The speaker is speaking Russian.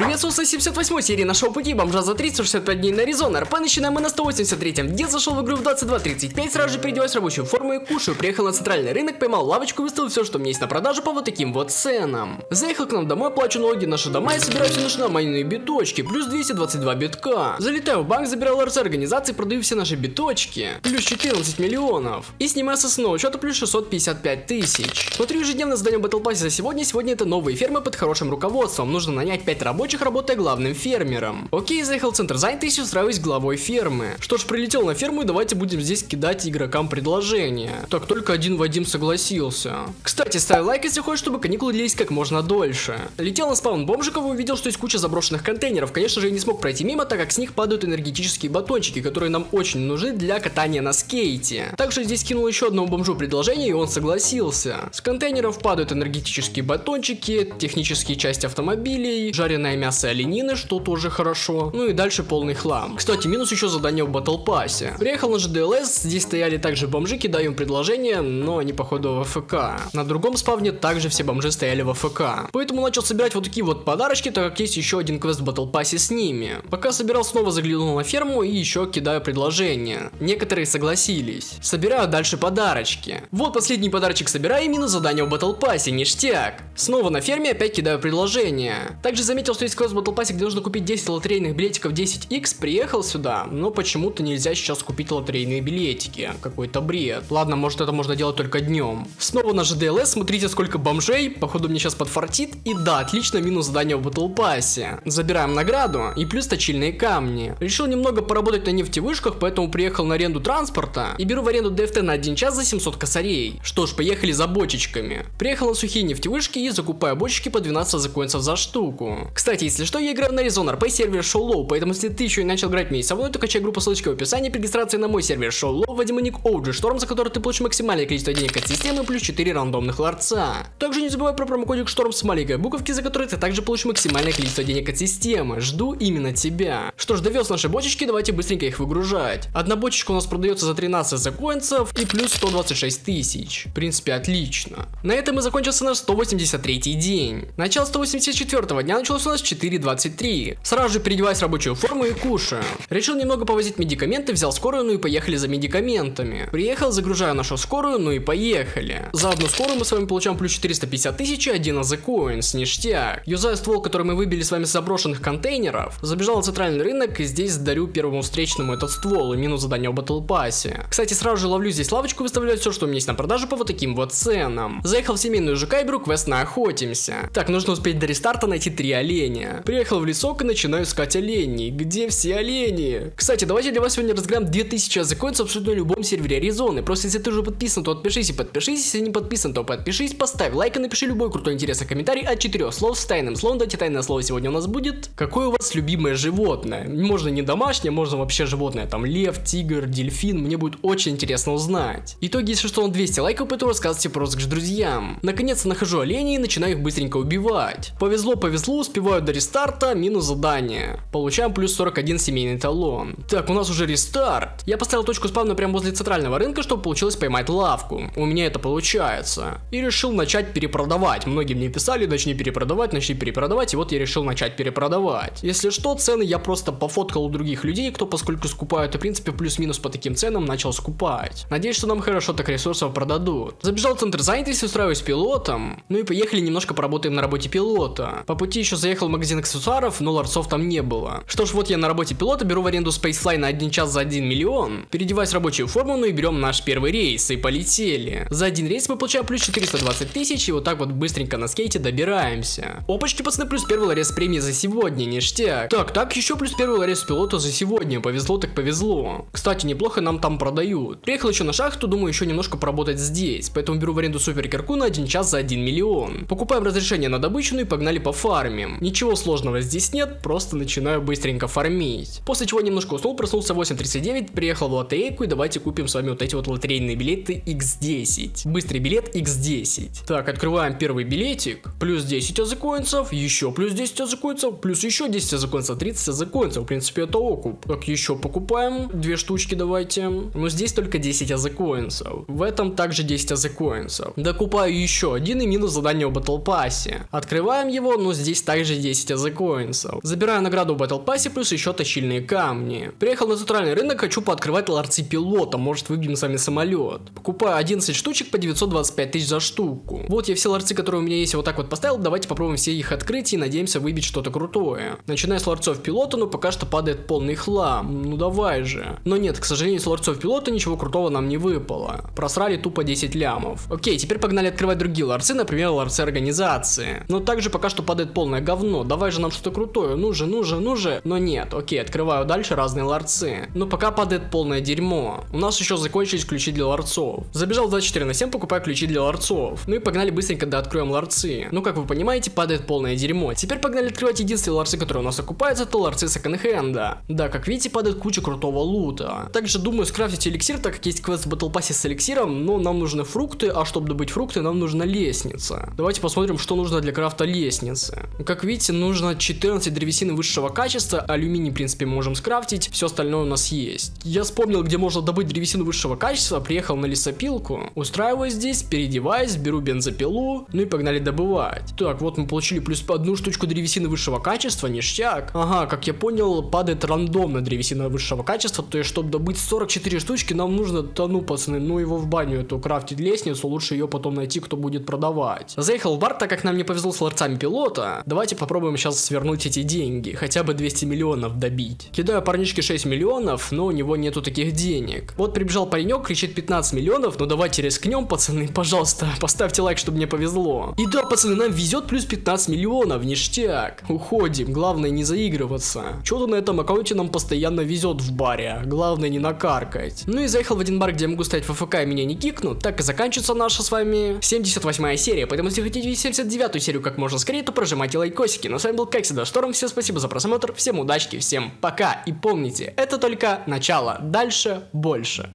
Приветствую на 78 серии нашего пути бомжа за 365 дней на Аризона. РП начинаем мы на 183-м, где зашел в игру в 22.35, сразу же переодеваюсь в рабочую форму и кушаю. Приехал на центральный рынок, поймал лавочку, выставил все, что у меня есть на продажу по вот таким вот ценам. Заехал к нам домой, плачу налоги наши дома и собираю все наши намайные биточки, плюс 222 битка. Залетаю в банк, забираю ЛРЦ организации, продаю все наши биточки, плюс 14 миллионов. И снимаю с основного счета плюс 655 тысяч. Смотрю ежедневно задание Battle Pass за сегодня, сегодня это новые фермы под хорошим руководством. Нужно нанять 5 рабочих рабочих, работая главным фермером. Окей, заехал в центр занятости, устраиваюсь главой фермы. Что ж, прилетел на ферму и давайте будем здесь кидать игрокам предложения. Так, только один Вадим согласился. Кстати, ставь лайк, если хочешь, чтобы каникулы длились как можно дольше. Летел на спаун бомжиков и увидел, что есть куча заброшенных контейнеров. Конечно же, я не смог пройти мимо, так как с них падают энергетические батончики, которые нам очень нужны для катания на скейте. Также здесь кинул еще одному бомжу предложение, и он согласился. С контейнеров падают энергетические батончики, технические части автомобилей, жареная мясо оленины, что тоже хорошо. Ну и дальше полный хлам. Кстати, минус еще задание в Battle Pass. Приехал на GDLS, здесь стояли также бомжи, кидаю им предложение, но они походу в АФК. На другом спавне также все бомжи стояли в АФК. Поэтому начал собирать вот такие вот подарочки, так как есть еще один квест в Battle Pass с ними. Пока собирал, снова заглянул на ферму и еще кидаю предложения. Некоторые согласились. Собираю дальше подарочки. Вот последний подарочек собираю и минус задание в Battle Pass, ништяк. Снова на ферме опять кидаю предложение. Также заметил, что есть в Battle Pass, где нужно купить 10 лотерейных билетиков 10x, приехал сюда, но почему-то нельзя сейчас купить лотерейные билетики. Какой-то бред. Ладно, может это можно делать только днем. Снова на GDLS, смотрите сколько бомжей, походу мне сейчас подфартит. И да, отлично, минус задание в Battle Pass. Забираем награду и плюс точильные камни. Решил немного поработать на нефтевышках, поэтому приехал на аренду транспорта и беру в аренду DFT на 1 час за 700 косарей. Что ж, поехали за бочечками. Приехал на сухие нефтевышки и закупаю бочечки по 12 закоинцев за штуку. Кстати, если что, я играю на RP сервер Show поэтому если ты еще и начал играть вместе со мной, то качай группу ссылочка в описании при регистрации на мой сервер Show Low, вводи ник OG Storm, за который ты получишь максимальное количество денег от системы, плюс 4 рандомных ларца. Также не забывай про промокодик Storm с маленькой буковки, за который ты также получишь максимальное количество денег от системы. Жду именно тебя. Что ж, довез наши бочечки, давайте быстренько их выгружать. Одна бочечка у нас продается за 13 законцев и плюс 126 тысяч. В принципе, отлично. На этом и закончился наш 183 день. Начало 184 дня началось у нас 4.23. Сразу же переодеваюсь в рабочую форму и кушаю. Решил немного повозить медикаменты, взял скорую, ну и поехали за медикаментами. Приехал, загружаю нашу скорую, ну и поехали. За одну скорую мы с вами получаем плюс 450 тысяч и 1 AZ Coins, ништяк. Юзаю ствол, который мы выбили с вами с заброшенных контейнеров, забежал на центральный рынок и здесь дарю первому встречному этот ствол и минус задание в Battle Pass. Кстати, сразу же ловлю здесь лавочку, выставляю все, что у меня есть на продажу по вот таким вот ценам. Заехал в семейную ЖК и беру квест на охотимся. Так, нужно успеть до рестарта найти три оленя. Приехал в лесок и начинаю искать оленей. Где все олени? Кстати, давайте для вас сегодня разыграем 2000 азекоинцев абсолютно любом сервере Аризоны. Просто если ты уже подписан, то отпишись и подпишись. Если не подписан, то подпишись, поставь лайк и напиши любой крутой интересный комментарий от четырех слов с тайным словом. Дайте тайное слово сегодня у нас будет. Какое у вас любимое животное? Можно не домашнее, можно вообще животное. Там лев, тигр, дельфин. Мне будет очень интересно узнать. Итоги, если что, на 200 лайков, поэтому рассказывайте про розыгрыш друзьям. Наконец-то нахожу оленей и начинаю их быстренько убивать. Повезло, повезло, успеваю до рестарта, минус задание. Получаем плюс 41 семейный талон. Так, у нас уже рестарт. Я поставил точку спавна прямо возле центрального рынка, чтобы получилось поймать лавку. У меня это получается. И решил начать перепродавать. Многие мне писали, начни перепродавать, начни перепродавать, и вот я решил начать перепродавать. Если что, цены я просто пофоткал у других людей, кто поскольку скупают, и в принципе плюс-минус по таким ценам начал скупать. Надеюсь, что нам хорошо так ресурсов продадут. Забежал в центр занятости, устраиваюсь пилотом. Ну и поехали немножко поработаем на работе пилота. По пути еще заехал магазин аксессуаров, но ларцов там не было. Что ж, вот я на работе пилота, беру в аренду Spacefly на 1 час за 1 миллион. Переодеваюсь в рабочую форму, ну и берем наш первый рейс и полетели. За один рейс мы получаем плюс 420 тысяч и вот так вот быстренько на скейте добираемся. Опачки, пацаны, плюс первый ларец премии за сегодня, ништяк. Так, так, еще плюс первый ларец пилота за сегодня, повезло так повезло. Кстати, неплохо нам там продают. Приехал еще на шахту, думаю еще немножко поработать здесь, поэтому беру в аренду супер кирку на 1 час за 1 миллион. Покупаем разрешение на добычу, ну и погнали по фармим. Ничего сложного здесь нет, просто начинаю быстренько фармить. После чего немножко уснул, проснулся в 8.39, приехал в лотерейку и давайте купим с вами вот эти вот лотерейные билеты X10. Быстрый билет X10. Так, открываем первый билетик. Плюс 10 азекоинцев, еще плюс 10 азекоинцев, плюс еще 10 азекоинцев, 30 азекоинцев. В принципе, это окуп. Так, еще покупаем. Две штучки давайте. Но здесь только 10 азекоинцев. В этом также 10 азекоинцев. Докупаю еще один и минус задание в Pass. Открываем его, но здесь также 10 10 азекоинсов. Забираю награду в Battle Pass плюс еще точильные камни. Приехал на центральный рынок, хочу пооткрывать ларцы пилота, может выбьем с вами самолет. Покупаю 11 штучек по 925 тысяч за штуку. Вот я все ларцы, которые у меня есть, вот так вот поставил, давайте попробуем все их открыть и надеемся выбить что-то крутое. Начиная с ларцов пилота, но пока что падает полный хлам, ну давай же. Но нет, к сожалению, с ларцов пилота ничего крутого нам не выпало. Просрали тупо 10 лямов. Окей, теперь погнали открывать другие ларцы, например, ларцы организации. Но также пока что падает полное говно, давай же нам что-то крутое, ну же, ну же, ну же. Но нет, окей, открываю дальше разные ларцы. Но пока падает полное дерьмо. У нас еще закончились ключи для ларцов. Забежал в 24 на 7, покупаю ключи для ларцов. Ну и погнали быстренько да откроем ларцы. Ну как вы понимаете, падает полное дерьмо. Теперь погнали открывать единственные ларцы, которые у нас окупаются, это ларцы секонд-хенда. Да, как видите, падает куча крутого лута. Также думаю скрафтить эликсир, так как есть квест в Pass с эликсиром, но нам нужны фрукты, а чтобы добыть фрукты, нам нужна лестница. Давайте посмотрим, что нужно для крафта лестницы. Как видите, нужно 14 древесины высшего качества, алюминий, в принципе, мы можем скрафтить, все остальное у нас есть. Я вспомнил, где можно добыть древесину высшего качества, приехал на лесопилку, устраиваюсь здесь, переодеваюсь, беру бензопилу, ну и погнали добывать. Так, вот мы получили плюс одну штучку древесины высшего качества, ништяк. Ага, как я понял, падает рандомно древесина высшего качества, то есть, чтобы добыть 44 штучки, нам нужно, да ну, пацаны, ну его в баню эту крафтить лестницу, лучше ее потом найти, кто будет продавать. Заехал в бар, так как нам не повезло с ларцами пилота, давайте попробуем сейчас свернуть эти деньги, хотя бы 200 миллионов добить. Кидаю парнишке 6 миллионов, но у него нету таких денег. Вот прибежал паренек, кричит 15 миллионов, ну давайте рискнем, пацаны, пожалуйста, поставьте лайк, чтобы мне повезло. И да, пацаны, нам везет плюс 15 миллионов, ништяк. Уходим, главное не заигрываться. Что-то на этом аккаунте нам постоянно везет в баре, главное не накаркать. Ну и заехал в один бар, где я могу стоять в АФК и меня не кикнут, так и заканчивается наша с вами 78 серия, поэтому если хотите видеть 79 серию как можно скорее, то прожимайте лайкосики. Но с вами был как всегда Шторм, всем спасибо за просмотр, всем удачки, всем пока. И помните, это только начало, дальше больше.